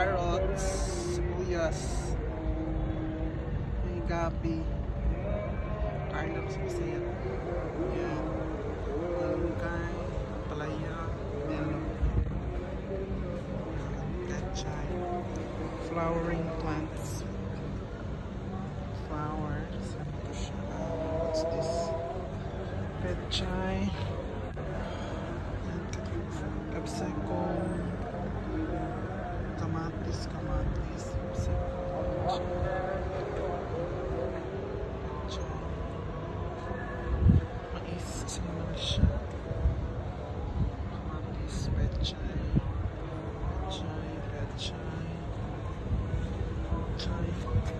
carrots, sibuyas, may gabi, carrots kasi yan. Yan. Malunggay, palaya, melon, pechay, flowering plants, flowers, ano to siya? What's naman siya? Kamatis, pechay, pechay, pechay, pechay, basa,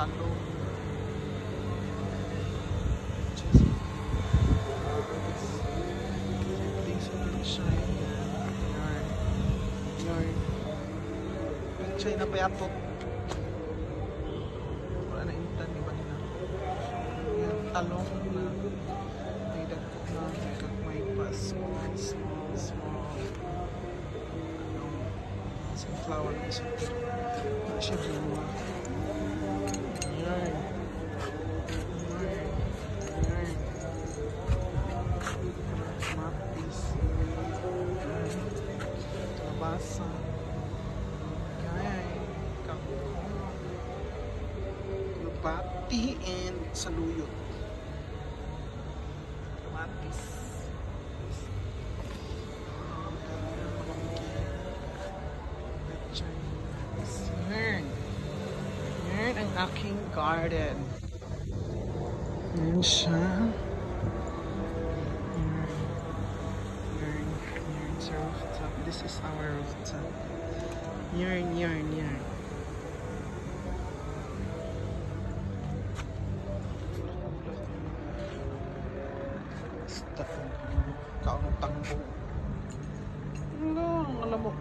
Talong. Chay na payatot. Wala na intan ni ba nila? Yan, talong na may dagko na small, small, small. Sunflower na siya. Siya bunga. Lupati and saluyot. Kamatis. Yan. Yan ang aking garden. Yan siya. Yan. Yan. Yan sa rooftop. This is our rooftop. Yan, yan, yan. Tangbo. Ano, ang.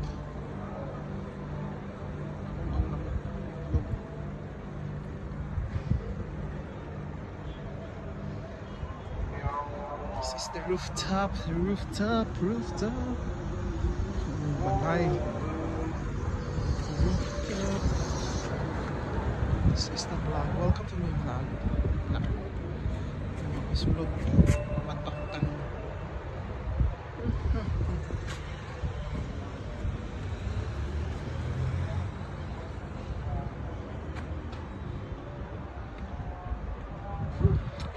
This is the rooftop, the rooftop, rooftop. Bangay. Rooftop. This is the vlog. Welcome to my vlog. Na. Sulod. Matangtang.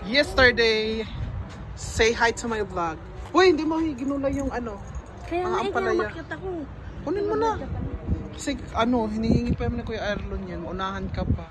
Yesterday, say hi to my vlog. Uy, hindi mo ginula yung ano. Kaya nga, eh, kaya makita ko. Kunin mo na. Kasi ano, hinihingi pa naman ni Kuya Erlon yan. Unahan ka pa.